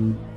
Mm.